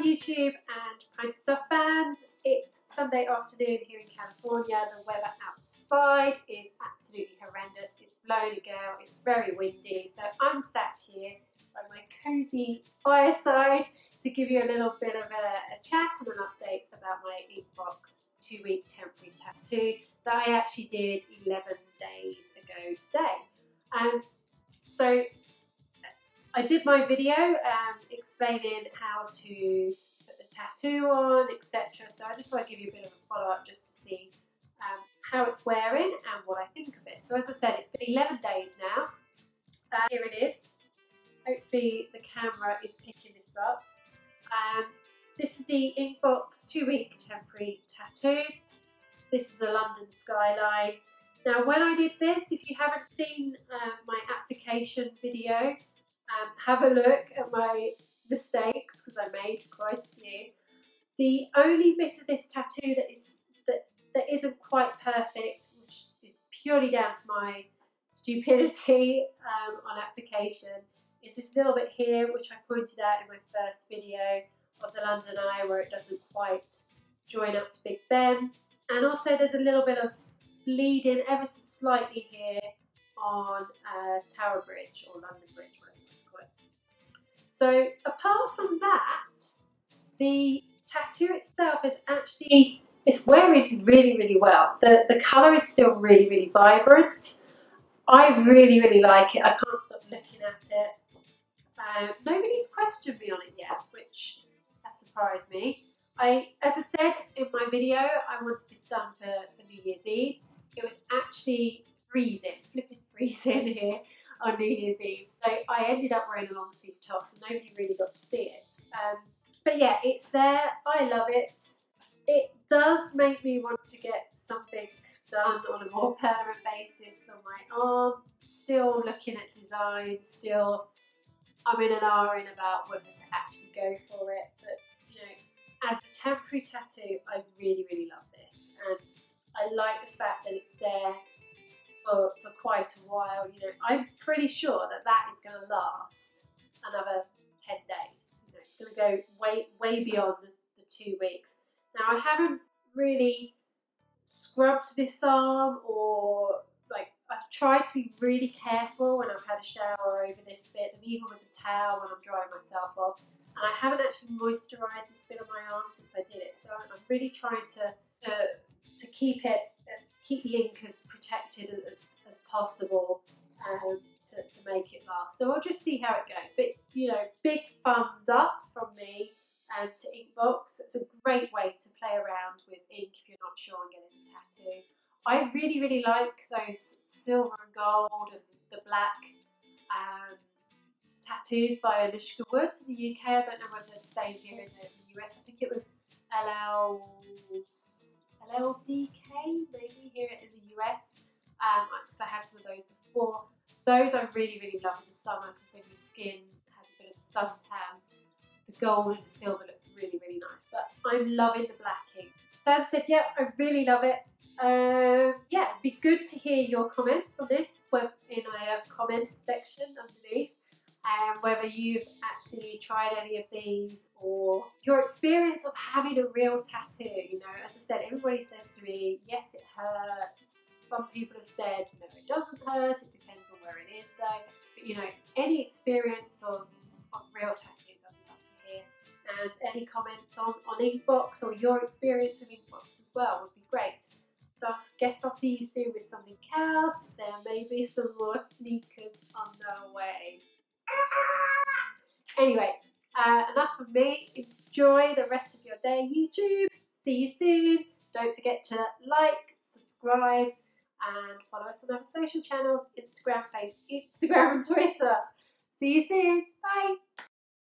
YouTube and Pint of Stuff fans. It's Sunday afternoon here in California. The weather outside is absolutely horrendous. It's blowing a gale, it's very windy. So I'm sat here by my cozy fireside to give you a little bit of a, a chat and an update about my Inkbox two week temporary tattoo that I actually did 11 days ago today. Um, so I did my video um, explaining how to put the tattoo on, etc. So I just want to give you a bit of a follow up just to see um, how it's wearing and what I think of it. So as I said, it's been 11 days now. Uh, here it is. Hopefully the camera is picking this up. Um, this is the Inkbox two week temporary tattoo. This is a London skyline. Now when I did this, if you haven't seen uh, my application video, um, have a look at my mistakes because I made quite a few. The only bit of this tattoo that is that that isn't quite perfect, which is purely down to my stupidity um, on application, is this little bit here, which I pointed out in my first video of the London Eye, where it doesn't quite join up to Big Ben, and also there's a little bit of bleeding ever so slightly here on uh, Tower Bridge or London Bridge, so apart from that, the tattoo itself is actually, it's wearing really, really well. The, the colour is still really, really vibrant. I really, really like it. I can't stop looking at it. Uh, nobody's questioned me on it yet, which has surprised me. I, as I said in my video, I wanted this done for, for New Year's Eve. It was actually freezing, flipping freezing here on New Year's Eve. So I ended up wearing a long sleeve top, so nobody really got but yeah, it's there. I love it. It does make me want to get something done on a more permanent basis on my arm. Still looking at design, still I'm in an hour in about whether to actually go for it. But you know, as a temporary tattoo, I really, really love this. And I like the fact that it's there for, for quite a while. You know, I'm pretty sure that that is going to last another going to go way, way beyond the, two weeks. Now, I haven't really scrubbed this arm or like I've tried to be really careful when I've had a shower over this bit and even with the towel when I'm drying myself off and I haven't actually moisturised this bit of my arm since I did it so I'm really trying to to, to keep it keep the ink as protected as, as possible um, to, to make it last. So we'll just see how it goes. But, you know, big thumbs up from me and to Inkbox. It's a great way to play around with ink if you're not sure on getting a tattoo. I really, really like those silver and gold and the black um, tattoos by Anushka Woods in the UK. I don't know whether the same here in the, US. I think it was LL, LLDK, maybe here in the US because um, I had some of those before. Those I really, really love in the summer because when your skin has a bit of the gold and silver looks really, really nice. But I'm loving the black ink. So as I said, yeah, I really love it. Uh, yeah, it'd be good to hear your comments on this in our comment section underneath. Um, whether you've actually tried any of these or your experience of having a real tattoo. You know, as I said, everybody says to me, yes, it hurts, some people have said, no, it doesn't hurt, it depends on where it is though. But you know, any experience any comments on, on Inkbox or your experience with Inkbox as well would be great. So I guess I'll see you soon with something else. There may be some more sneakers on the way. Anyway, uh, enough of me. Enjoy the rest of your day, YouTube. See you soon. Don't forget to like, subscribe, and follow us on our social channels Instagram, Facebook, Instagram, and Twitter. See you soon. Bye.